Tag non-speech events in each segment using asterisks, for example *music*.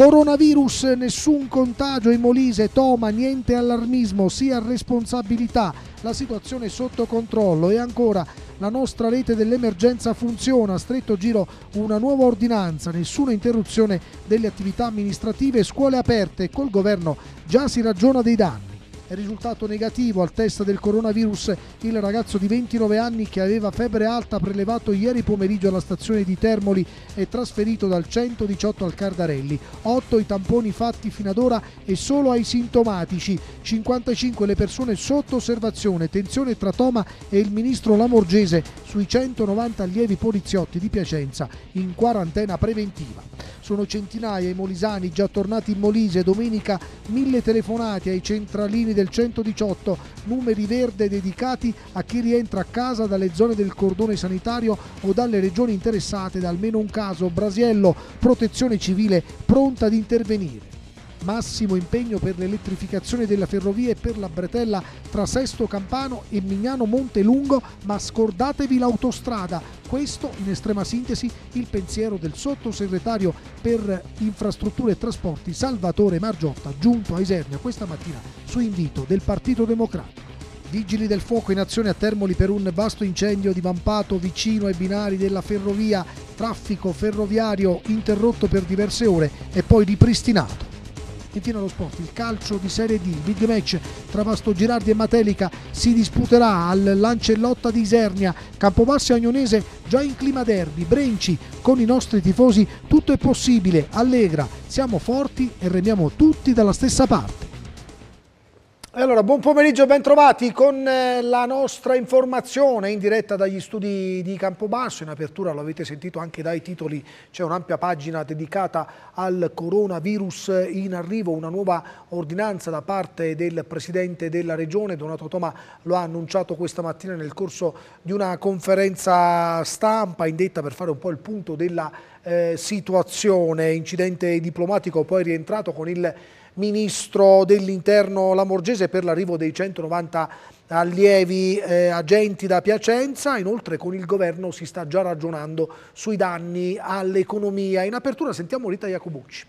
Coronavirus, nessun contagio in Molise, Toma, niente allarmismo, sia responsabilità, la situazione è sotto controllo e ancora la nostra rete dell'emergenza funziona, stretto giro una nuova ordinanza, nessuna interruzione delle attività amministrative, scuole aperte, col governo già si ragiona dei danni. Risultato negativo al test del coronavirus il ragazzo di 29 anni che aveva febbre alta prelevato ieri pomeriggio alla stazione di Termoli e trasferito dal 118 al Cardarelli. 8 i tamponi fatti fino ad ora e solo ai sintomatici. 55 le persone sotto osservazione. Tensione tra Toma e il ministro Lamorgese sui 190 allievi poliziotti di Piacenza in quarantena preventiva. Sono centinaia i molisani già tornati in Molise. Domenica mille telefonate ai centralini del 118, numeri verde dedicati a chi rientra a casa dalle zone del cordone sanitario o dalle regioni interessate da almeno un caso. Brasiello, protezione civile pronta ad intervenire massimo impegno per l'elettrificazione della ferrovia e per la bretella tra Sesto Campano e Mignano Montelungo, ma scordatevi l'autostrada. Questo, in estrema sintesi, il pensiero del sottosegretario per infrastrutture e trasporti Salvatore Margiotta, giunto a Isernia questa mattina su invito del Partito Democratico. Vigili del fuoco in azione a Termoli per un vasto incendio divampato vicino ai binari della ferrovia, traffico ferroviario interrotto per diverse ore e poi ripristinato. Infine allo sport, il calcio di Serie D, il big match tra Vasto Girardi e Matelica si disputerà al Lancellotta di Isernia, Campobasso Agnonese già in clima derby, Brenci con i nostri tifosi, tutto è possibile, allegra, siamo forti e remiamo tutti dalla stessa parte. Allora, buon pomeriggio, ben trovati con eh, la nostra informazione in diretta dagli studi di Campobasso. In apertura, lo avete sentito anche dai titoli, c'è un'ampia pagina dedicata al coronavirus in arrivo, una nuova ordinanza da parte del Presidente della Regione. Donato Toma lo ha annunciato questa mattina nel corso di una conferenza stampa indetta per fare un po' il punto della eh, situazione. Incidente diplomatico poi rientrato con il ministro dell'interno Lamorgese per l'arrivo dei 190 allievi eh, agenti da Piacenza, inoltre con il governo si sta già ragionando sui danni all'economia. In apertura sentiamo Rita Iacobucci.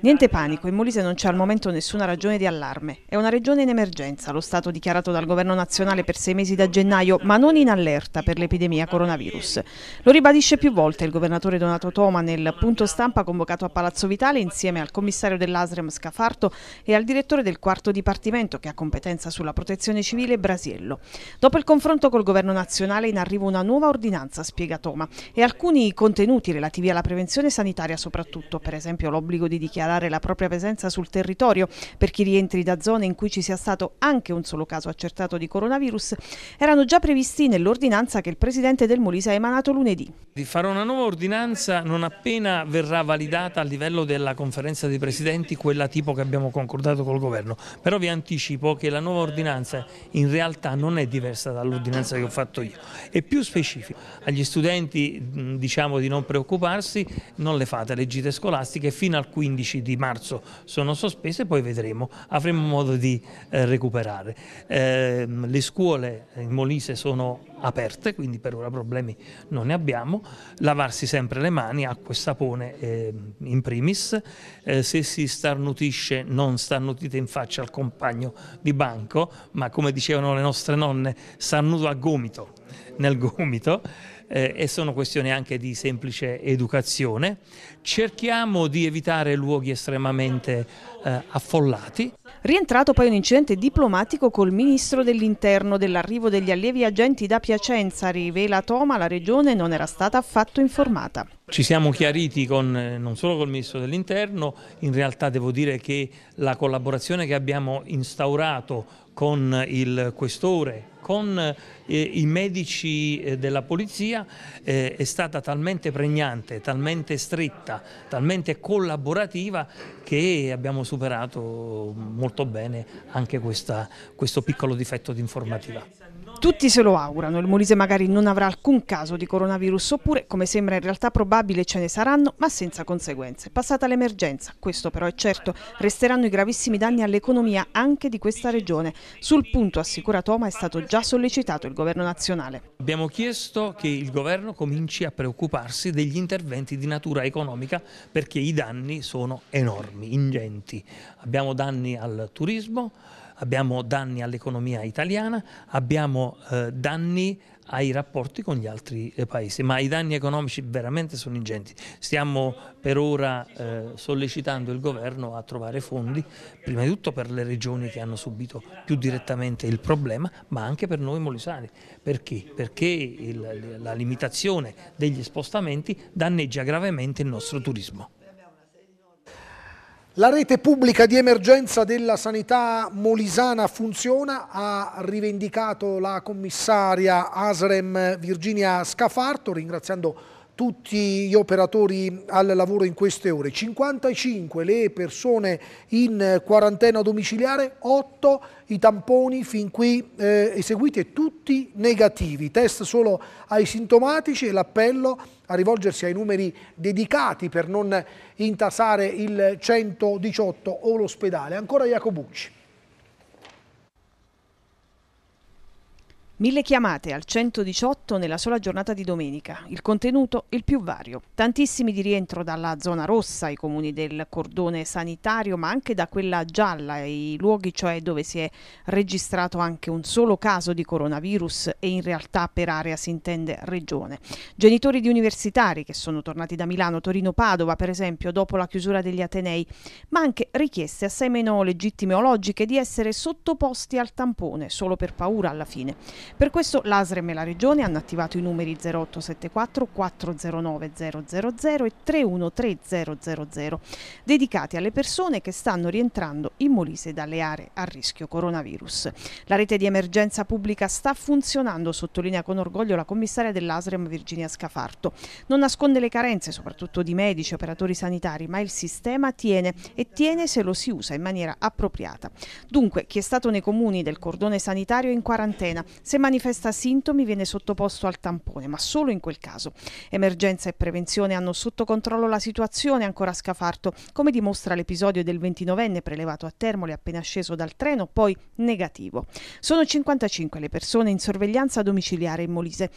Niente panico, in Molise non c'è al momento nessuna ragione di allarme. È una regione in emergenza, lo stato dichiarato dal governo nazionale per sei mesi da gennaio, ma non in allerta per l'epidemia coronavirus. Lo ribadisce più volte il governatore Donato Toma nel punto stampa convocato a Palazzo Vitale insieme al commissario dell'Asrem Scafarto e al direttore del quarto dipartimento che ha competenza sulla protezione civile Brasiello. Dopo il confronto col governo nazionale in arrivo una nuova ordinanza, spiega Toma, e alcuni contenuti relativi alla prevenzione sanitaria soprattutto, per esempio l'obbligo di dichiarare segnalare la propria presenza sul territorio per chi rientri da zone in cui ci sia stato anche un solo caso accertato di coronavirus, erano già previsti nell'ordinanza che il Presidente del Molise ha emanato lunedì. Di fare una nuova ordinanza non appena verrà validata a livello della conferenza dei Presidenti, quella tipo che abbiamo concordato col Governo, però vi anticipo che la nuova ordinanza in realtà non è diversa dall'ordinanza che ho fatto io, è più specifica. Agli studenti diciamo di non preoccuparsi, non le fate le gite scolastiche fino al 15 15 di marzo sono sospese, poi vedremo, avremo modo di eh, recuperare. Eh, le scuole in Molise sono aperte, quindi per ora problemi non ne abbiamo, lavarsi sempre le mani, acqua e sapone eh, in primis, eh, se si starnutisce non starnutite in faccia al compagno di banco, ma come dicevano le nostre nonne, starnuto a gomito, nel gomito, eh, e sono questioni anche di semplice educazione. Cerchiamo di evitare luoghi estremamente eh, affollati. Rientrato poi un incidente diplomatico col ministro dell'interno dell'arrivo degli allievi agenti da Piacenza, rivela Toma, la regione non era stata affatto informata. Ci siamo chiariti con, eh, non solo col Ministro dell'Interno, in realtà devo dire che la collaborazione che abbiamo instaurato con il questore, con eh, i medici eh, della polizia eh, è stata talmente pregnante, talmente stretta, talmente collaborativa che abbiamo superato molto bene anche questa, questo piccolo difetto di informativa. Tutti se lo augurano, il Molise magari non avrà alcun caso di coronavirus oppure, come sembra in realtà probabile, ce ne saranno, ma senza conseguenze. Passata l'emergenza, questo però è certo, resteranno i gravissimi danni all'economia anche di questa regione. Sul punto, assicura Toma, è stato già sollecitato il governo nazionale. Abbiamo chiesto che il governo cominci a preoccuparsi degli interventi di natura economica perché i danni sono enormi, ingenti. Abbiamo danni al turismo, abbiamo danni all'economia italiana, abbiamo eh, danni ai rapporti con gli altri eh, paesi, ma i danni economici veramente sono ingenti. Stiamo per ora eh, sollecitando il governo a trovare fondi, prima di tutto per le regioni che hanno subito più direttamente il problema, ma anche per noi molisani. Perché? Perché il, la limitazione degli spostamenti danneggia gravemente il nostro turismo. La rete pubblica di emergenza della sanità molisana funziona, ha rivendicato la commissaria Asrem Virginia Scafarto, ringraziando tutti gli operatori al lavoro in queste ore. 55 le persone in quarantena domiciliare, 8 i tamponi fin qui eh, eseguiti e tutti negativi. Test solo ai sintomatici e l'appello a rivolgersi ai numeri dedicati per non intasare il 118 o l'ospedale. Ancora Jacobucci. Mille chiamate al 118 nella sola giornata di domenica. Il contenuto il più vario. Tantissimi di rientro dalla zona rossa, i comuni del cordone sanitario, ma anche da quella gialla, i luoghi cioè dove si è registrato anche un solo caso di coronavirus e in realtà per area si intende regione. Genitori di universitari che sono tornati da Milano, Torino, Padova, per esempio, dopo la chiusura degli Atenei, ma anche richieste assai meno legittime o logiche di essere sottoposti al tampone, solo per paura alla fine. Per questo l'ASREM e la Regione hanno attivato i numeri 0874 409 000 e 313000 dedicati alle persone che stanno rientrando in Molise dalle aree a rischio coronavirus. La rete di emergenza pubblica sta funzionando, sottolinea con orgoglio la commissaria dell'ASREM Virginia Scafarto. Non nasconde le carenze, soprattutto di medici e operatori sanitari, ma il sistema tiene e tiene se lo si usa in maniera appropriata. Dunque, chi è stato nei comuni del cordone sanitario in quarantena, se manifesta sintomi viene sottoposto al tampone, ma solo in quel caso. Emergenza e prevenzione hanno sotto controllo la situazione ancora a Scafarto, come dimostra l'episodio del 29enne prelevato a Termoli appena sceso dal treno, poi negativo. Sono 55 le persone in sorveglianza domiciliare in Molise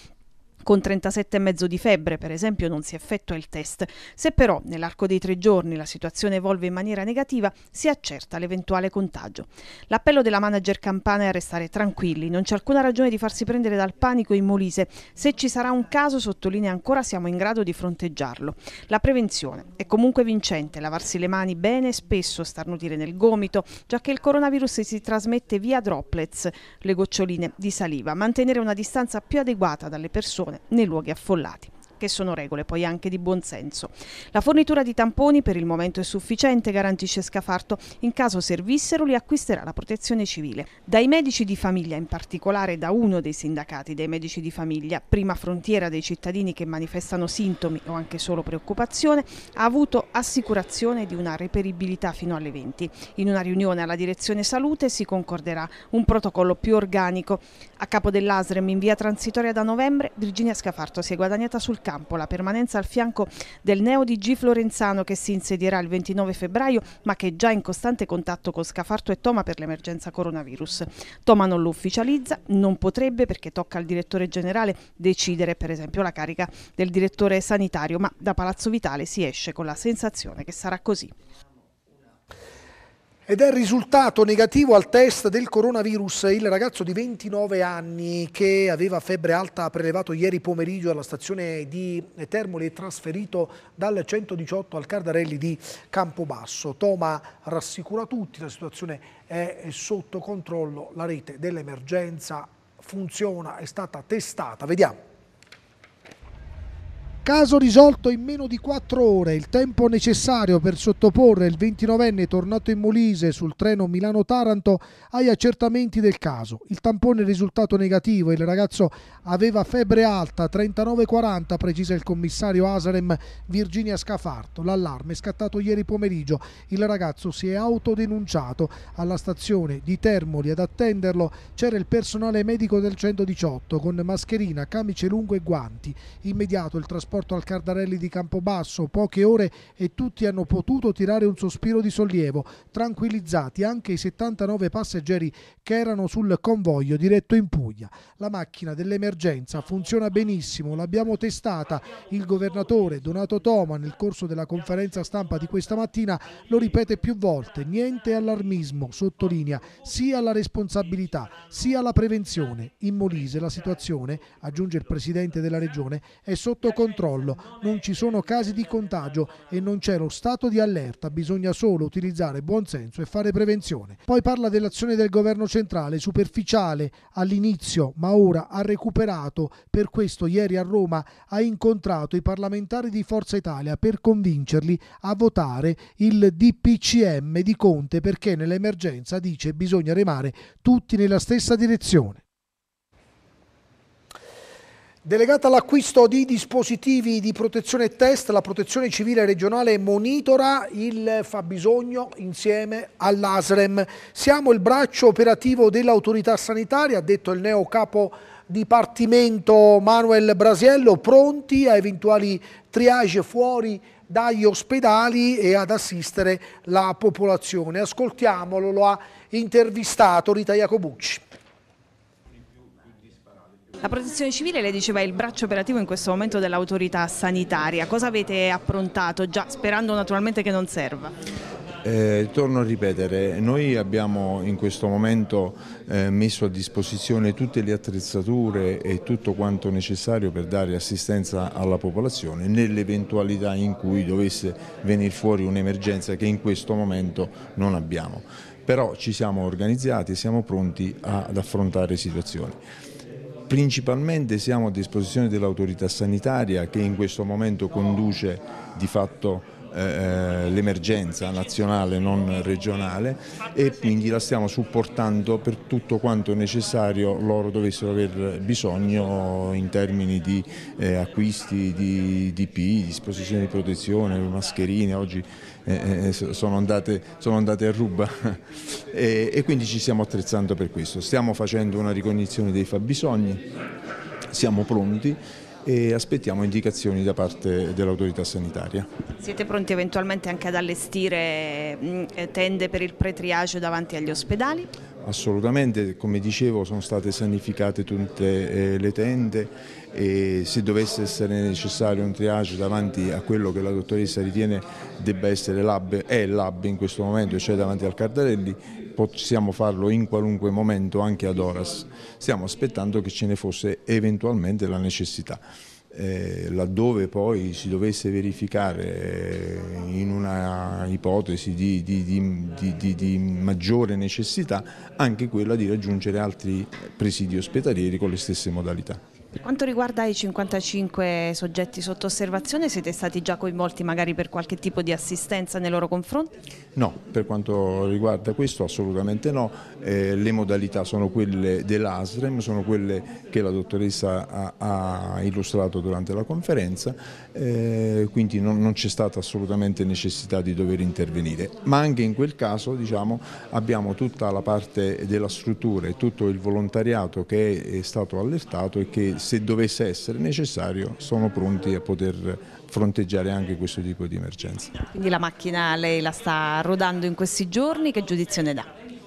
con 37,5 di febbre, per esempio, non si effettua il test. Se però nell'arco dei tre giorni la situazione evolve in maniera negativa, si accerta l'eventuale contagio. L'appello della manager campana è a restare tranquilli, non c'è alcuna ragione di farsi prendere dal panico in Molise. Se ci sarà un caso, sottolinea ancora, siamo in grado di fronteggiarlo. La prevenzione è comunque vincente, lavarsi le mani bene e spesso, starnutire nel gomito, già che il coronavirus si trasmette via droplets, le goccioline di saliva, mantenere una distanza più adeguata dalle persone persone nei luoghi affollati che sono regole poi anche di buonsenso. La fornitura di tamponi per il momento è sufficiente, garantisce Scafarto. In caso servissero li acquisterà la protezione civile. Dai medici di famiglia, in particolare da uno dei sindacati dei medici di famiglia, prima frontiera dei cittadini che manifestano sintomi o anche solo preoccupazione, ha avuto assicurazione di una reperibilità fino alle 20. In una riunione alla direzione salute si concorderà un protocollo più organico. A capo dell'ASREM in via transitoria da novembre, Virginia Scafarto si è guadagnata sul campo campo la permanenza al fianco del neo DG Florenzano che si insedierà il 29 febbraio ma che è già in costante contatto con Scafarto e Toma per l'emergenza coronavirus. Toma non lo ufficializza, non potrebbe perché tocca al direttore generale decidere per esempio la carica del direttore sanitario ma da Palazzo Vitale si esce con la sensazione che sarà così ed è risultato negativo al test del coronavirus il ragazzo di 29 anni che aveva febbre alta prelevato ieri pomeriggio alla stazione di Termoli e trasferito dal 118 al Cardarelli di Campobasso. Toma rassicura tutti, la situazione è sotto controllo, la rete dell'emergenza funziona, è stata testata. Vediamo. Caso risolto in meno di 4 ore, il tempo necessario per sottoporre il 29enne tornato in Molise sul treno Milano-Taranto agli accertamenti del caso. Il tampone è risultato negativo, il ragazzo aveva febbre alta, 39-40, precisa il commissario Asarem Virginia Scafarto. L'allarme è scattato ieri pomeriggio, il ragazzo si è autodenunciato alla stazione di Termoli ad attenderlo c'era il personale medico del 118 con mascherina, camice lungo e guanti. Immediato il trasporto trasporto al Cardarelli di Campobasso, poche ore e tutti hanno potuto tirare un sospiro di sollievo, tranquillizzati anche i 79 passeggeri che erano sul convoglio diretto in Puglia. La macchina dell'emergenza funziona benissimo, l'abbiamo testata. Il governatore Donato Toma nel corso della conferenza stampa di questa mattina lo ripete più volte, niente allarmismo, sottolinea sia la responsabilità sia la prevenzione. In Molise la situazione, aggiunge il presidente della regione, è sotto controllo, non ci sono casi di contagio e non c'è lo stato di allerta, bisogna solo utilizzare buon senso e fare prevenzione. Poi parla dell'azione del governo centrale, superficiale all'inizio, ma ora ha recuperato. Per questo ieri a Roma ha incontrato i parlamentari di Forza Italia per convincerli a votare il DPCM di Conte perché nell'emergenza dice bisogna remare tutti nella stessa direzione. Delegata all'acquisto di dispositivi di protezione e test, la protezione civile regionale monitora il fabbisogno insieme all'ASREM. Siamo il braccio operativo dell'autorità sanitaria, ha detto il neo capo dipartimento Manuel Brasiello, pronti a eventuali triage fuori dagli ospedali e ad assistere la popolazione. Ascoltiamolo, lo ha intervistato Rita Iacobucci. La protezione civile, le diceva, è il braccio operativo in questo momento dell'autorità sanitaria. Cosa avete approntato già, sperando naturalmente che non serva? Eh, torno a ripetere, noi abbiamo in questo momento eh, messo a disposizione tutte le attrezzature e tutto quanto necessario per dare assistenza alla popolazione nell'eventualità in cui dovesse venire fuori un'emergenza che in questo momento non abbiamo. Però ci siamo organizzati e siamo pronti ad affrontare situazioni. Principalmente siamo a disposizione dell'autorità sanitaria che in questo momento conduce di fatto eh, l'emergenza nazionale non regionale e quindi la stiamo supportando per tutto quanto necessario loro dovessero aver bisogno in termini di eh, acquisti di DP, disposizioni di protezione, mascherine, oggi eh, eh sono, andate, sono, andate, a ruba *laughs* e, e quindi ci stiamo attrezzando per questo. Stiamo facendo una ricognizione dei fabbisogni, siamo pronti e aspettiamo indicazioni da parte dell'autorità sanitaria. Siete pronti eventualmente anche ad allestire mm, eh, tende per il pre-triage davanti agli ospedali? Assolutamente, come dicevo sono state sanificate tutte eh, le tende e se dovesse essere necessario un triage davanti a quello che la dottoressa ritiene debba essere lab, è lab in questo momento, cioè davanti al Cardarelli, possiamo farlo in qualunque momento anche ad Oras. Stiamo aspettando che ce ne fosse eventualmente la necessità. Eh, laddove poi si dovesse verificare eh, in una ipotesi di, di, di, di, maggiore necessità anche quella di raggiungere altri presidi ospedalieri con le stesse modalità. Per quanto riguarda i 55 soggetti sotto osservazione, siete stati già coinvolti magari per qualche tipo di assistenza nei loro confronti? No, per quanto riguarda questo assolutamente no, eh, le modalità sono quelle dell'ASREM, sono quelle che la dottoressa ha, ha illustrato durante la conferenza, eh, quindi non, non c'è stata assolutamente necessità di dover intervenire, ma anche in quel caso diciamo, abbiamo tutta la parte della struttura e tutto il volontariato che è stato allertato e che se dovesse essere necessario sono pronti a poter fronteggiare anche questo tipo di emergenza. Quindi la macchina lei la sta rodando in questi giorni, che giudizio ne dà?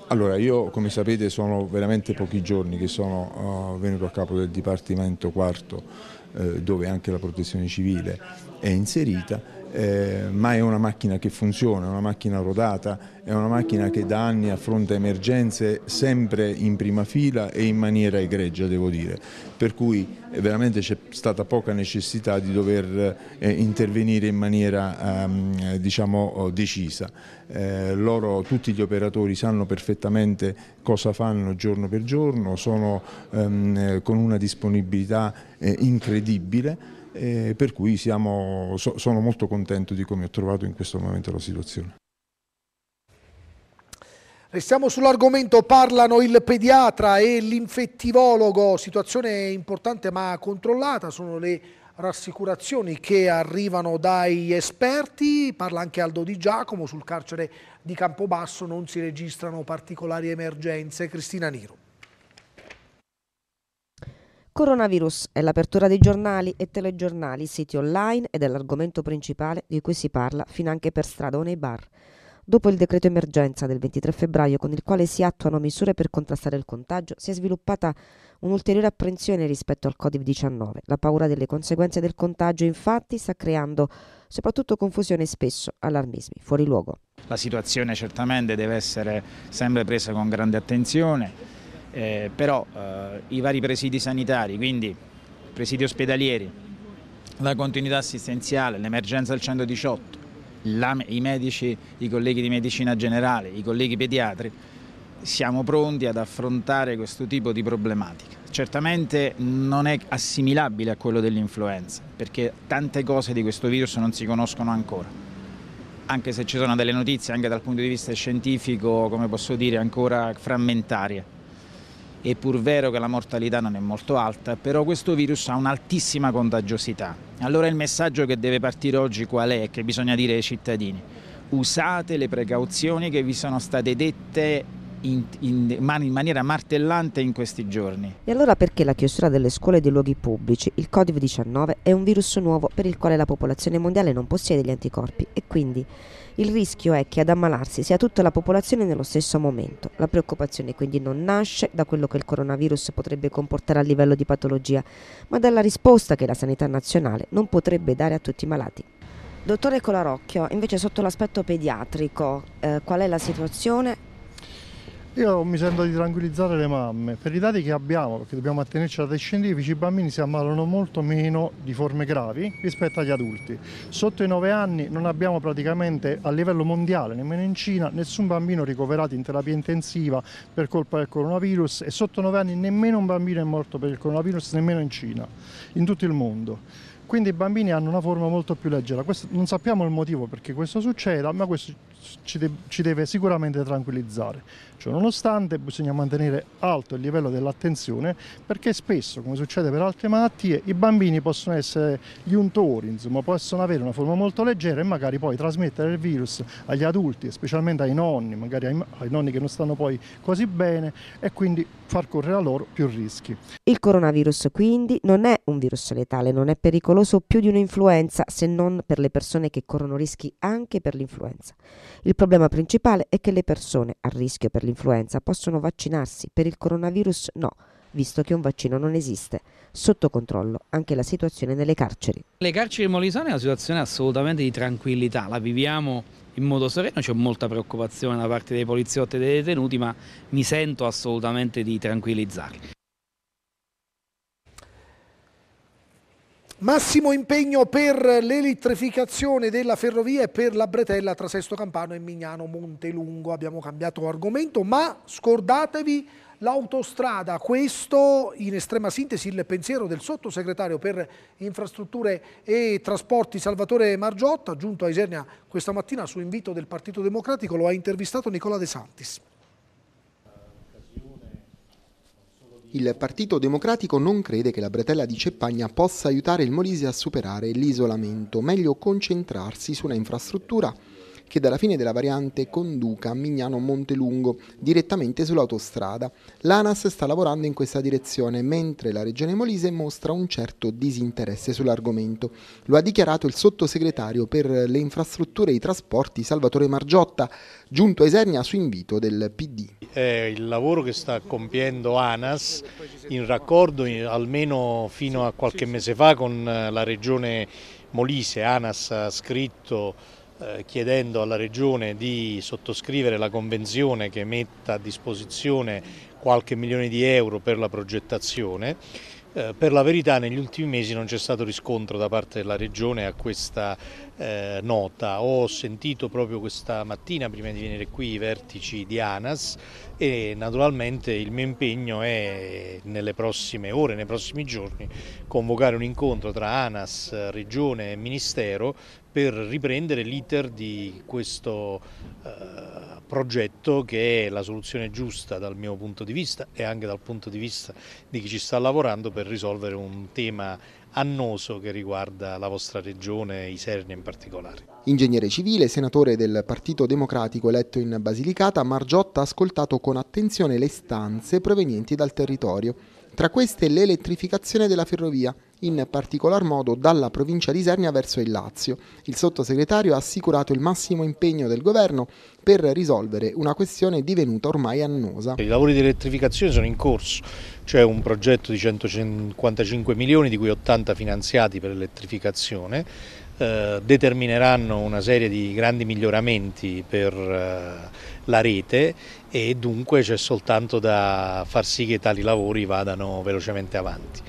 Allora io come sapete sono veramente pochi giorni che sono uh, venuto a capo del Dipartimento quarto uh, dove anche la protezione civile è inserita eh, ma è una macchina che funziona, è una macchina rodata, è una macchina che da anni affronta emergenze sempre in prima fila e in maniera egregia devo dire, per cui eh, veramente c'è stata poca necessità di dover eh, intervenire in maniera ehm, diciamo, oh, decisa. Eh, loro, tutti gli operatori sanno perfettamente cosa fanno giorno per giorno, sono ehm, con una disponibilità eh, incredibile eh, per cui siamo, so, sono molto contento di come ho trovato in questo momento la situazione. Restiamo sull'argomento, parlano il pediatra e l'infettivologo, situazione importante ma controllata, sono le rassicurazioni che arrivano dai esperti, parla anche Aldo Di Giacomo, sul carcere di Campobasso non si registrano particolari emergenze. Cristina Niro. Coronavirus è l'apertura dei giornali e telegiornali, siti online ed è l'argomento principale di cui si parla finanche per strada o nei bar. Dopo il decreto emergenza del 23 febbraio con il quale si attuano misure per contrastare il contagio, si è sviluppata un'ulteriore apprensione rispetto al Covid-19. La paura delle conseguenze del contagio infatti sta creando soprattutto confusione e spesso allarmismi fuori luogo. La situazione certamente deve essere sempre presa con grande attenzione eh, però eh, i vari presidi sanitari, quindi presidi ospedalieri, la continuità assistenziale, l'emergenza del 118, la, i medici, i colleghi di medicina generale, i colleghi pediatri, siamo pronti ad affrontare questo tipo di problematica. Certamente non è assimilabile a quello dell'influenza, perché tante cose di questo virus non si conoscono ancora, anche se ci sono delle notizie anche dal punto di vista scientifico, come posso dire, ancora frammentarie è pur vero che la mortalità non è molto alta, però questo virus ha un'altissima contagiosità. Allora il messaggio che deve partire oggi qual è? Che bisogna dire ai cittadini? Usate le precauzioni che vi sono state dette in, in, in, maniera martellante in questi giorni. E allora perché la chiusura delle scuole e dei luoghi pubblici? Il Covid-19 è un virus nuovo per il quale la popolazione mondiale non possiede gli anticorpi e quindi il rischio è che ad ammalarsi sia tutta la popolazione nello stesso momento. La preoccupazione quindi non nasce da quello che il coronavirus potrebbe comportare a livello di patologia, ma dalla risposta che la sanità nazionale non potrebbe dare a tutti i malati. Dottore Colarocchio, invece sotto l'aspetto pediatrico, eh, qual è la situazione? Io mi sento di tranquillizzare le mamme, per i dati che abbiamo, perché dobbiamo attenerci a dati scientifici, i bambini si ammalano molto meno di forme gravi rispetto agli adulti. Sotto i 9 anni non abbiamo praticamente a livello mondiale, nemmeno in Cina, nessun bambino ricoverato in terapia intensiva per colpa del coronavirus e sotto 9 anni nemmeno un bambino è morto per il coronavirus, nemmeno in Cina, in tutto il mondo. Quindi i bambini hanno una forma molto più leggera. Questo, non sappiamo il motivo perché questo succeda, ma questo ci, de ci deve sicuramente tranquillizzare. Cioè, nonostante bisogna mantenere alto il livello dell'attenzione perché spesso, come succede per altre malattie, i bambini possono essere gli untori, insomma, possono avere una forma molto leggera e magari poi trasmettere il virus agli adulti, specialmente ai nonni, magari ai, ai nonni che non stanno poi così bene e quindi far correre a loro più rischi. Il coronavirus quindi non è un virus letale, non è pericoloso più di un'influenza se non per le persone che corrono rischi anche per l'influenza. Il problema principale è che le persone a rischio per l'influenza possono vaccinarsi, per il coronavirus no, visto che un vaccino non esiste. Sotto controllo anche la situazione nelle carceri. Le carceri molisane è una situazione assolutamente di tranquillità, la viviamo in modo sereno, c'è molta preoccupazione da parte dei poliziotti e dei detenuti, ma mi sento assolutamente di tranquillizzarli. Massimo impegno per l'elettrificazione della ferrovia e per la bretella tra Sesto Campano e Mignano Montelungo. Abbiamo cambiato argomento, ma scordatevi l'autostrada. Questo in estrema sintesi il pensiero del sottosegretario per infrastrutture e trasporti Salvatore Margiotta, giunto a Isernia questa mattina su invito del Partito Democratico, lo ha intervistato Nicola De Santis. Il Partito Democratico non crede che la bretella di Ceppagna possa aiutare il Molise a superare l'isolamento, meglio concentrarsi su una infrastruttura che dalla fine della variante conduca a Mignano Montelungo direttamente sull'autostrada. L'ANAS sta lavorando in questa direzione, mentre la Regione Molise mostra un certo disinteresse sull'argomento. Lo ha dichiarato il sottosegretario per le infrastrutture e i trasporti Salvatore Margiotta, giunto a Isernia su invito del PD. È il lavoro che sta compiendo ANAS in raccordo almeno fino a qualche mese fa con la Regione Molise. ANAS ha scritto chiedendo alla Regione di sottoscrivere la convenzione che metta a disposizione qualche milione di euro per la progettazione. Eh, per la verità negli ultimi mesi non c'è stato riscontro da parte della Regione a questa eh, nota. Ho sentito proprio questa mattina, prima di venire qui, i vertici di ANAS e naturalmente il mio impegno è nelle prossime ore, nei prossimi giorni, convocare un incontro tra ANAS, Regione e Ministero per riprendere l'iter di questo eh, progetto che è la soluzione giusta dal mio punto di vista e anche dal punto di vista di chi ci sta lavorando per risolvere un tema annoso che riguarda la vostra regione, Isernia in particolare. Ingegnere civile, senatore del Partito Democratico eletto in Basilicata, Margiotta ha ascoltato con attenzione le stanze provenienti dal territorio tra queste l'elettrificazione della ferrovia, in particolar modo dalla provincia di Isernia verso il Lazio. Il sottosegretario ha assicurato il massimo impegno del governo per risolvere una questione divenuta ormai annosa. I lavori di elettrificazione sono in corso, c'è un progetto di 155 milioni di cui 80 finanziati per l'elettrificazione, eh, determineranno una serie di grandi miglioramenti per eh, la rete e dunque c'è soltanto da far sì che tali lavori vadano velocemente avanti.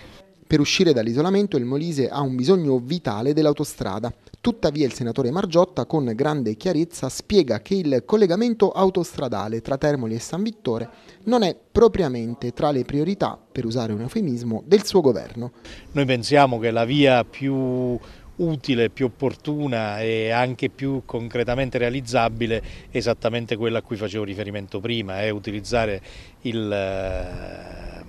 Per uscire dall'isolamento il Molise ha un bisogno vitale dell'autostrada. Tuttavia il senatore Margiotta con grande chiarezza spiega che il collegamento autostradale tra Termoli e San Vittore non è propriamente tra le priorità, per usare un eufemismo, del suo governo. Noi pensiamo che la via più utile, più opportuna e anche più concretamente realizzabile esattamente quella a cui facevo riferimento prima, è utilizzare il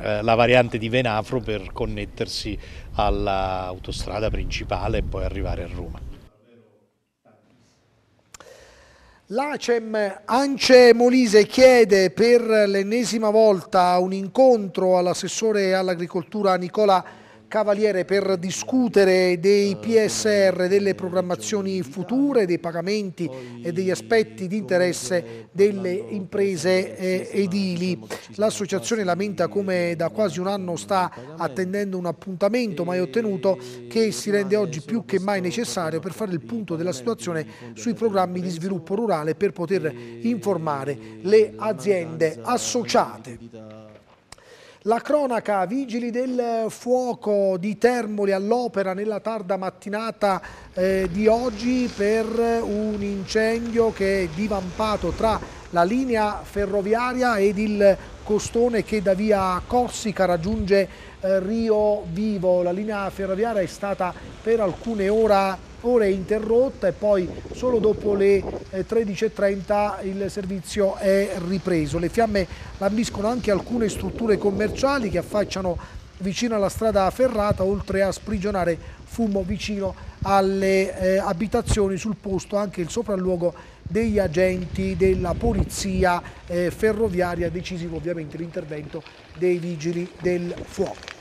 eh, la variante di Venafro per connettersi all'autostrada principale e poi arrivare a Roma. L'ACEM Ance Molise chiede per l'ennesima volta un incontro all'assessore all'agricoltura Nicola Cavaliere per discutere dei PSR, delle programmazioni future, dei pagamenti e degli aspetti di interesse delle imprese eh, edili. L'associazione lamenta come da quasi un anno sta attendendo un appuntamento mai ottenuto che si rende oggi più che mai necessario per fare il punto della situazione sui programmi di sviluppo rurale per poter informare le aziende associate. La cronaca, vigili del fuoco di Termoli all'opera nella tarda mattinata eh, di oggi per un incendio che è divampato tra la linea ferroviaria ed il costone che da via Corsica raggiunge eh, Rio Vivo. La linea ferroviaria è stata per alcune ore ore interrotta e poi solo dopo le 13.30 eh, il servizio è ripreso. Le fiamme lambiscono anche alcune strutture commerciali che affacciano vicino alla strada ferrata oltre a sprigionare fumo vicino alle eh, abitazioni sul posto anche il sopralluogo degli agenti della polizia eh, ferroviaria decisivo ovviamente l'intervento dei vigili del fuoco.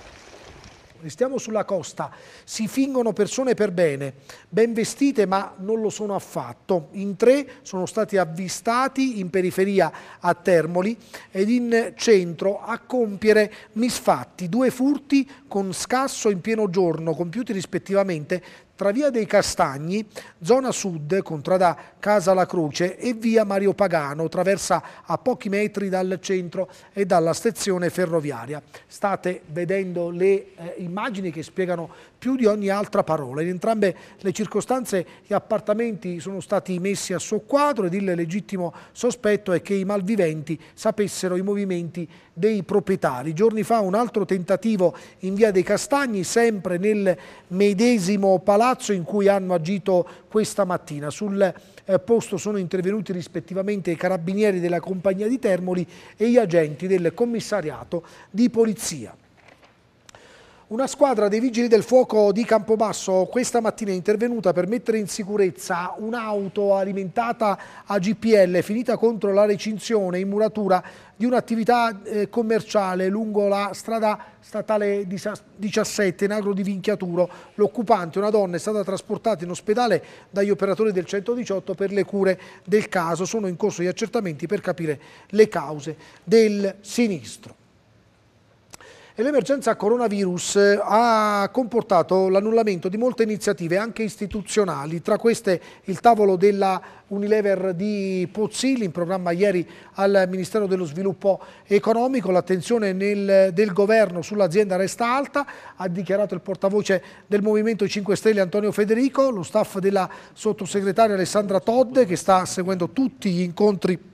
Restiamo sulla costa, si fingono persone per bene, ben vestite ma non lo sono affatto. In tre sono stati avvistati in periferia a Termoli ed in centro a compiere misfatti, due furti con scasso in pieno giorno, compiuti rispettivamente tra via dei Castagni, zona sud, contrada Casa La Croce e via Mario Pagano, traversa a pochi metri dal centro e dalla stazione ferroviaria. State vedendo le eh, immagini che spiegano più di ogni altra parola. In entrambe le circostanze gli appartamenti sono stati messi a soqquadro ed il legittimo sospetto è che i malviventi sapessero i movimenti dei proprietari. Giorni fa un altro tentativo in via dei Castagni, sempre nel medesimo palazzo in cui hanno agito questa mattina. Sul eh, posto sono intervenuti rispettivamente i carabinieri della compagnia di Termoli e gli agenti del commissariato di polizia. Una squadra dei Vigili del Fuoco di Campobasso questa mattina è intervenuta per mettere in sicurezza un'auto alimentata a GPL finita contro la recinzione in muratura di un'attività eh, commerciale lungo la strada statale 17 in agro di Vinchiaturo. L'occupante, una donna, è stata trasportata in ospedale dagli operatori del 118 per le cure del caso. Sono in corso gli accertamenti per capire le cause del sinistro e l'emergenza coronavirus eh, ha comportato l'annullamento di molte iniziative anche istituzionali, tra queste il tavolo della Unilever di Pozzilli in programma ieri al Ministero dello Sviluppo Economico, l'attenzione del governo sull'azienda resta alta, ha dichiarato il portavoce del Movimento 5 Stelle Antonio Federico, lo staff della sottosegretaria Alessandra Todde che sta seguendo tutti gli incontri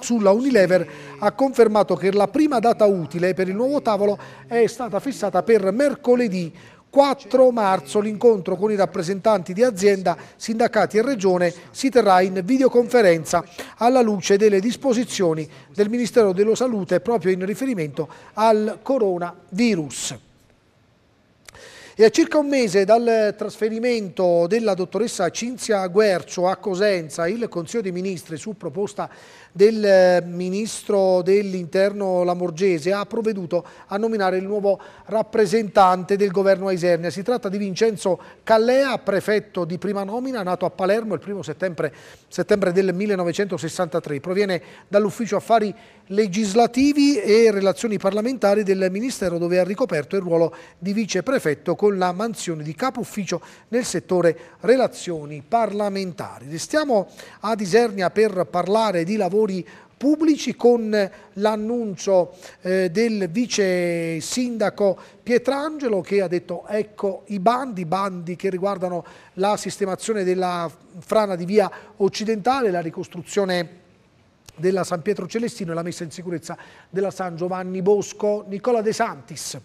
sulla Unilever ha confermato che la prima data utile per il nuovo tavolo è stata fissata per mercoledì 4 marzo l'incontro con i rappresentanti di azienda, sindacati e regione si terrà in videoconferenza alla luce delle disposizioni del Ministero della Salute proprio in riferimento al coronavirus. E a circa un mese dal trasferimento della dottoressa Cinzia Guercio a Cosenza, il Consiglio dei Ministri su proposta del eh, ministro dell'interno Lamorgese ha provveduto a nominare il nuovo rappresentante del governo a Isernia. Si tratta di Vincenzo Callea, prefetto di prima nomina, nato a Palermo il 1 settembre, settembre del 1963. Proviene dall'ufficio affari legislativi e relazioni parlamentari del Ministero dove ha ricoperto il ruolo di viceprefetto con la mansione di capo ufficio nel settore relazioni parlamentari. Restiamo ad Isernia per parlare di lavori pubblici con l'annuncio eh, del vice sindaco Pietrangelo che ha detto ecco i bandi, bandi che riguardano la sistemazione della frana di via occidentale, la ricostruzione della San Pietro Celestino e la messa in sicurezza della San Giovanni Bosco. Nicola De Santis.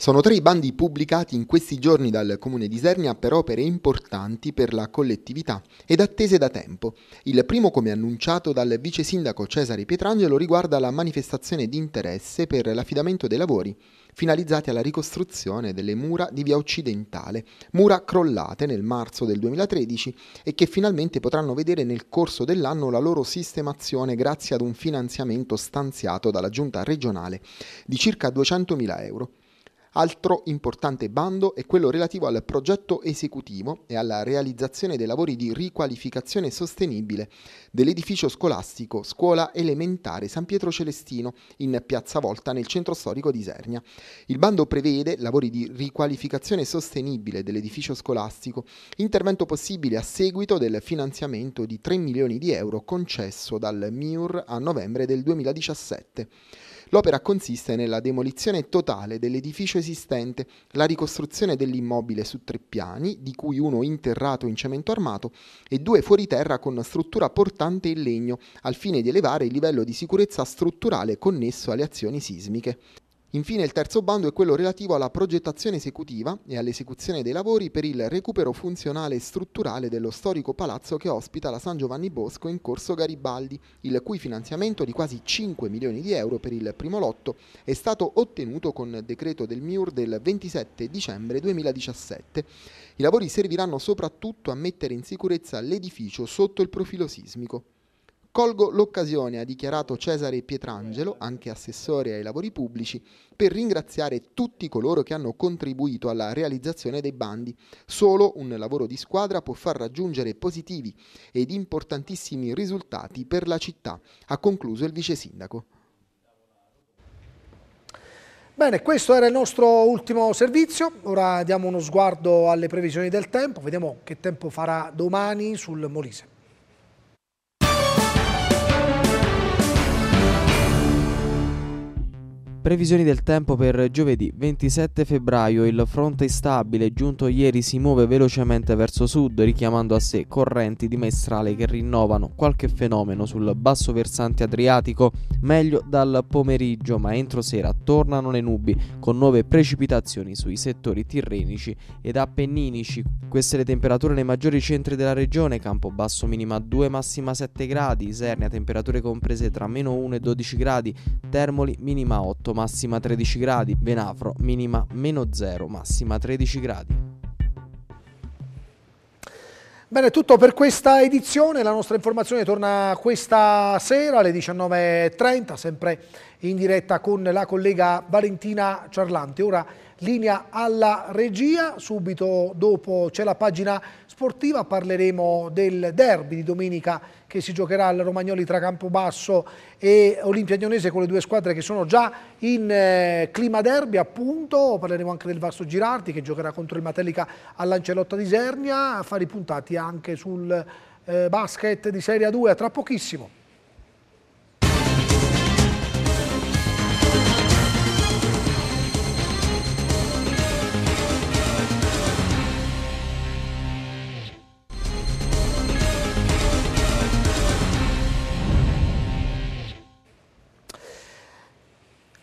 Sono tre i bandi pubblicati in questi giorni dal Comune di Isernia per opere importanti per la collettività ed attese da tempo. Il primo, come annunciato dal vice sindaco Cesare Pietrangelo, riguarda la manifestazione di interesse per l'affidamento dei lavori finalizzati alla ricostruzione delle mura di via occidentale, mura crollate nel marzo del 2013 e che finalmente potranno vedere nel corso dell'anno la loro sistemazione grazie ad un finanziamento stanziato dalla giunta regionale di circa 200.000 euro. Altro importante bando è quello relativo al progetto esecutivo e alla realizzazione dei lavori di riqualificazione sostenibile dell'edificio scolastico Scuola Elementare San Pietro Celestino in Piazza Volta nel centro storico di Isernia. Il bando prevede lavori di riqualificazione sostenibile dell'edificio scolastico, intervento possibile a seguito del finanziamento di 3 milioni di euro concesso dal MIUR a novembre del 2017. L'opera consiste nella demolizione totale dell'edificio esistente, la ricostruzione dell'immobile su tre piani, di cui uno interrato in cemento armato, e due fuori terra con struttura portante in legno, al fine di elevare il livello di sicurezza strutturale connesso alle azioni sismiche. Infine il terzo bando è quello relativo alla progettazione esecutiva e all'esecuzione dei lavori per il recupero funzionale e strutturale dello storico palazzo che ospita la San Giovanni Bosco in Corso Garibaldi, il cui finanziamento di quasi 5 milioni di euro per il primo lotto è stato ottenuto con decreto del MIUR del 27 dicembre 2017. I lavori serviranno soprattutto a mettere in sicurezza l'edificio sotto il profilo sismico. Colgo l'occasione, ha dichiarato Cesare Pietrangelo, anche assessore ai lavori pubblici, per ringraziare tutti coloro che hanno contribuito alla realizzazione dei bandi. Solo un lavoro di squadra può far raggiungere positivi ed importantissimi risultati per la città, ha concluso il vice sindaco. Bene, questo era il nostro ultimo servizio, ora diamo uno sguardo alle previsioni del tempo, vediamo che tempo farà domani sul Molise. Previsioni del tempo per giovedì 27 febbraio. Il fronte instabile giunto ieri si muove velocemente verso sud, richiamando a sé correnti di maestrale che rinnovano qualche fenomeno sul basso versante adriatico. Meglio dal pomeriggio, ma entro sera tornano le nubi con nuove precipitazioni sui settori tirrenici ed appenninici. Queste le temperature nei maggiori centri della regione: Campobasso minima 2, massima 7 gradi, Isernia temperature comprese tra meno 1 e 12 gradi, Termoli minima 8 massima 13 gradi, Venafro minima meno 0, massima 13 gradi. Bene, tutto per questa edizione, la nostra informazione torna questa sera alle 19.30, sempre in diretta con la collega Valentina Ciarlanti. Ora linea alla regia, subito dopo c'è la pagina sportiva, parleremo del derby di domenica che si giocherà al Romagnoli tra Campobasso e Olimpia Dionese con le due squadre che sono già in eh, clima derby appunto, parleremo anche del Vasto Girardi che giocherà contro il Matelica all'Ancelotta di Sernia, affari puntati anche sul eh, basket di Serie 2 tra pochissimo.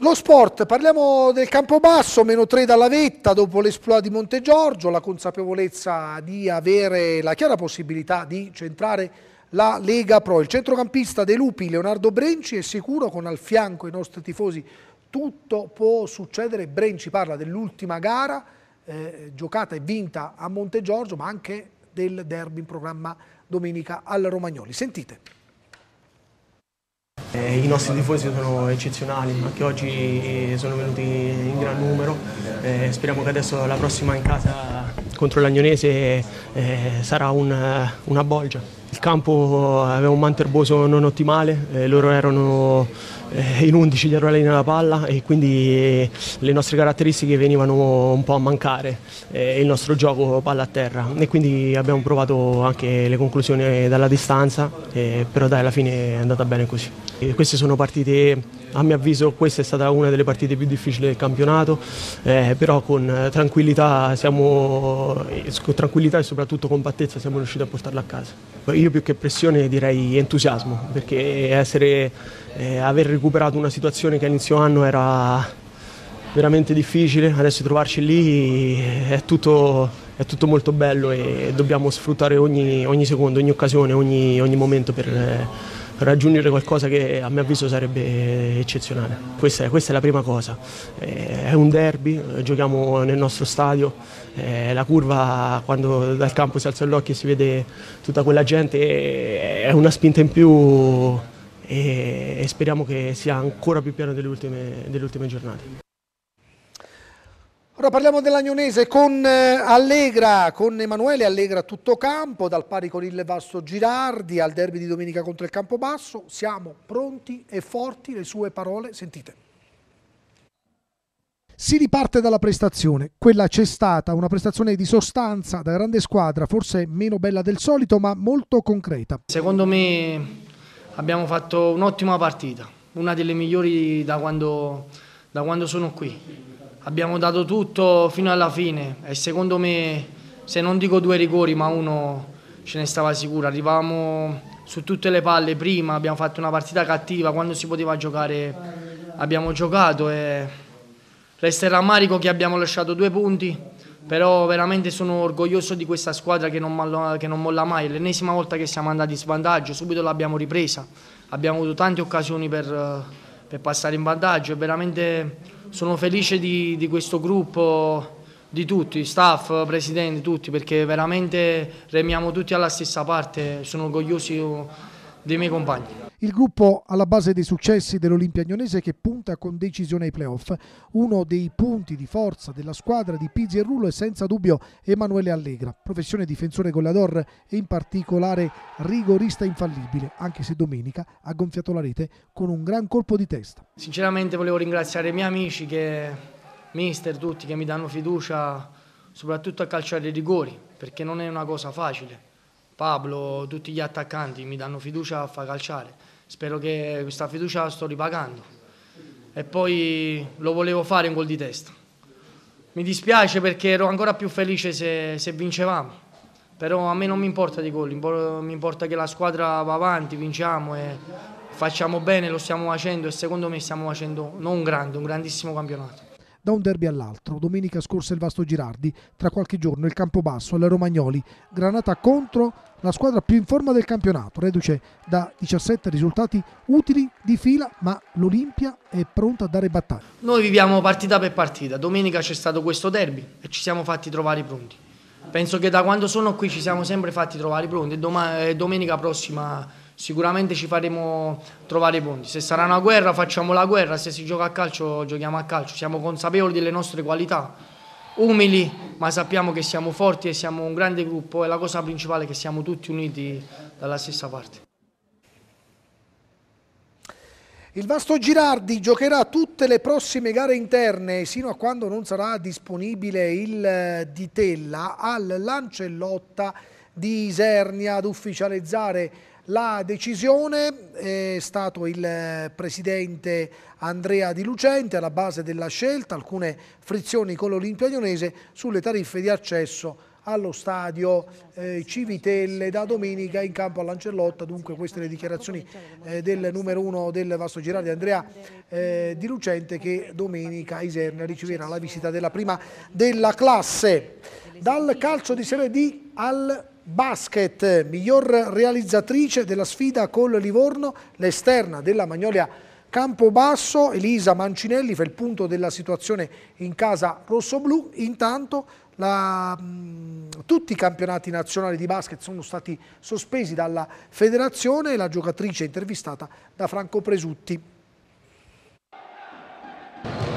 Lo sport, parliamo del Campobasso, meno 3 dalla vetta dopo l'esploit di Montegiorgio, la consapevolezza di avere la chiara possibilità di centrare la Lega Pro. Il centrocampista dei Lupi, Leonardo Brenci, è sicuro con al fianco i nostri tifosi tutto può succedere. Brenci parla dell'ultima gara eh, giocata e vinta a Monte Giorgio, ma anche del derby in programma domenica al Romagnoli. Sentite. Eh, I nostri tifosi sono eccezionali, anche oggi sono venuti in gran numero. Eh, speriamo che adesso la prossima in casa contro l'Agnonese eh, sarà un, una bolgia. Il campo aveva un manterboso non ottimale, eh, loro erano eh, in 11 dietro la linea della palla e quindi le nostre caratteristiche venivano un po' a mancare, eh, il nostro gioco palla a terra e quindi abbiamo provato anche le conclusioni dalla distanza, eh, però dai alla fine è andata bene così. E queste sono partite, a mio avviso questa è stata una delle partite più difficili del campionato, eh, però con tranquillità, siamo, con tranquillità e soprattutto compattezza siamo riusciti a portarla a casa. Io più che pressione direi entusiasmo, perché essere, eh, aver recuperato una situazione che a inizio anno era veramente difficile, adesso trovarci lì è tutto, è tutto molto bello e dobbiamo sfruttare ogni, ogni secondo, ogni occasione, ogni, ogni momento per raggiungere qualcosa che a mio avviso sarebbe eccezionale. Questa è, questa è la prima cosa, è un derby, giochiamo nel nostro stadio, la curva quando dal campo si alza l'occhio e si vede tutta quella gente è una spinta in più e speriamo che sia ancora più pieno delle ultime, delle ultime giornate. Ora parliamo dell'Agnonese con Allegra, con Emanuele Allegra tutto campo, dal pari con il Vasto Girardi al derby di domenica contro il Campobasso. Siamo pronti e forti, le sue parole, sentite. Si riparte dalla prestazione, quella c'è stata, una prestazione di sostanza da grande squadra, forse meno bella del solito ma molto concreta. Secondo me abbiamo fatto un'ottima partita, una delle migliori da quando, da quando sono qui abbiamo dato tutto fino alla fine. E secondo me, se non dico due rigori, ma uno ce ne stava sicuro. Arrivavamo su tutte le palle. Prima, abbiamo fatto una partita cattiva, quando si poteva giocare abbiamo giocato. E resta il rammarico che abbiamo lasciato due punti, però veramente sono orgoglioso di questa squadra che non, che non molla mai. È l'ennesima volta che siamo andati in svantaggio, subito l'abbiamo ripresa, abbiamo avuto tante occasioni per, per passare in vantaggio. Veramente sono felice di, di questo gruppo, di tutti, staff, presidenti, tutti, perché veramente remiamo tutti alla stessa parte, sono orgoglioso dei miei compagni. Il gruppo alla base dei successi dell'Olimpia Agnonese che punta con decisione ai playoff. Uno dei punti di forza della squadra di Pizzi e Rullo è senza dubbio Emanuele Allegra, professione difensore goleador e in particolare rigorista infallibile, anche se domenica ha gonfiato la rete con un gran colpo di testa. Sinceramente volevo ringraziare i miei amici, che, mister, tutti che mi danno fiducia soprattutto a calciare i rigori, perché non è una cosa facile. Pablo, tutti gli attaccanti mi danno fiducia a far calciare. Spero che questa fiducia la sto ripagando. E poi lo volevo fare un gol di testa. Mi dispiace perché ero ancora più felice se, se vincevamo. Però a me non mi importa di gol, mi importa che la squadra va avanti, vinciamo e facciamo bene, lo stiamo facendo e secondo me stiamo facendo non un grande, un grandissimo campionato da un derby all'altro. Domenica scorsa il Vasto Girardi, tra qualche giorno il Campobasso alle Romagnoli, Granata contro la squadra più in forma del campionato, reduce da 17 risultati utili di fila, ma l'Olimpia è pronta a dare battaglia. Noi viviamo partita per partita, domenica c'è stato questo derby e ci siamo fatti trovare pronti. Penso che da quando sono qui ci siamo sempre fatti trovare pronti e domenica prossima sicuramente ci faremo trovare i punti. Se sarà una guerra facciamo la guerra, se si gioca a calcio giochiamo a calcio, siamo consapevoli delle nostre qualità, umili, ma sappiamo che siamo forti e siamo un grande gruppo e la cosa principale è che siamo tutti uniti dalla stessa parte. Il Vasto Girardi giocherà tutte le prossime gare interne sino a quando non sarà disponibile il Di Tella al Lancellotta di Isernia ad ufficializzare la decisione è stato il presidente Andrea Di Lucente alla base della scelta, alcune frizioni con l'Olimpia Ionese sulle tariffe di accesso allo stadio eh, Civitelle da domenica in campo a Lancellotta, dunque queste le dichiarazioni eh, del numero uno del Vasto Girardi Andrea eh, Di Lucente che domenica Isernia riceverà la visita della prima della classe. Dal calcio di Serie D al basket, miglior realizzatrice della sfida col Livorno, l'esterna della Magnolia Campobasso, Elisa Mancinelli fa il punto della situazione in casa rossoblù, intanto la, tutti i campionati nazionali di basket sono stati sospesi dalla federazione e la giocatrice intervistata da Franco Presutti.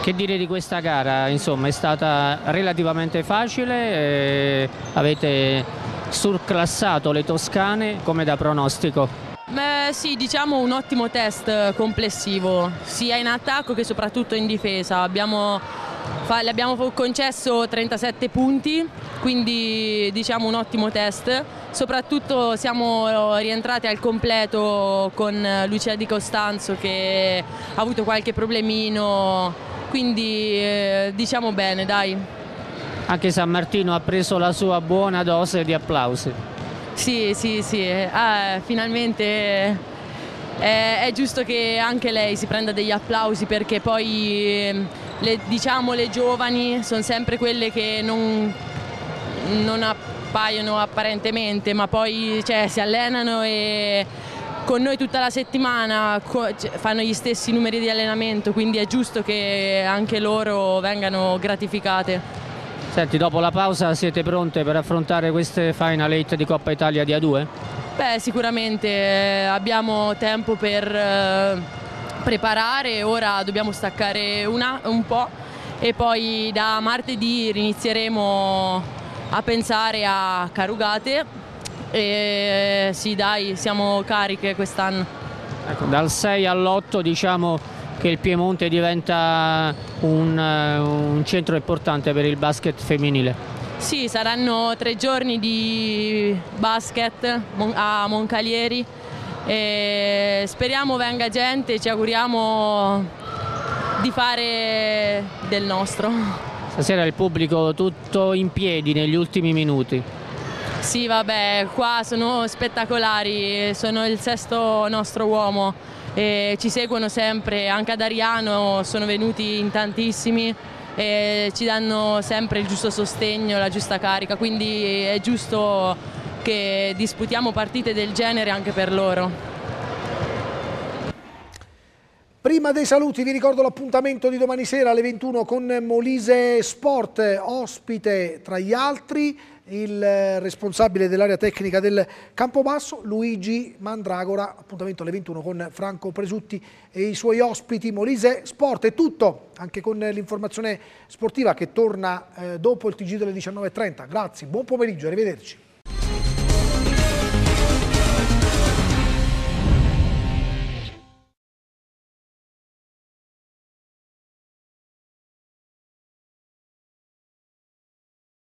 Che dire di questa gara? Insomma è stata relativamente facile, avete surclassato le toscane come da pronostico. Beh, sì, diciamo un ottimo test complessivo, sia in attacco che soprattutto in difesa. Abbiamo, le abbiamo concesso 37 punti, quindi diciamo un ottimo test. Soprattutto siamo rientrati al completo con Lucia Di Costanzo che ha avuto qualche problemino, quindi eh, diciamo bene, dai. Anche San Martino ha preso la sua buona dose di applausi. Sì, sì, sì, ah, finalmente è, è, giusto che anche lei si prenda degli applausi perché poi le, diciamo le giovani sono sempre quelle che non, non appaiono apparentemente ma poi cioè, si allenano e con noi tutta la settimana cioè, fanno gli stessi numeri di allenamento quindi è giusto che anche loro vengano gratificate. Senti, dopo la pausa siete pronte per affrontare queste Final 8 di Coppa Italia di A2? Beh, sicuramente eh, abbiamo tempo per eh, preparare, ora dobbiamo staccare una, un po' e poi da martedì inizieremo a pensare a carugate e sì dai, siamo cariche quest'anno. Ecco, dal 6 all'8 diciamo che il Piemonte diventa un, eh, un centro importante per il basket femminile. Sì, saranno tre giorni di basket a Moncalieri e speriamo venga gente, ci auguriamo di fare del nostro. Stasera il pubblico tutto in piedi negli ultimi minuti. Sì, vabbè, qua sono spettacolari, sono il sesto nostro uomo e ci seguono sempre, anche ad Ariano sono venuti in tantissimi e ci danno sempre il giusto sostegno, la giusta carica, quindi è giusto che disputiamo partite del genere anche per loro. Prima dei saluti vi ricordo l'appuntamento di domani sera alle 21 con Molise Sport, ospite tra gli altri il eh, responsabile dell'area tecnica del Campobasso, Luigi Mandragora, appuntamento alle 21 con Franco Presutti e i suoi ospiti. Molise Sport è tutto, anche con l'informazione sportiva che torna eh, dopo il TG delle 19.30. Grazie, buon pomeriggio, arrivederci.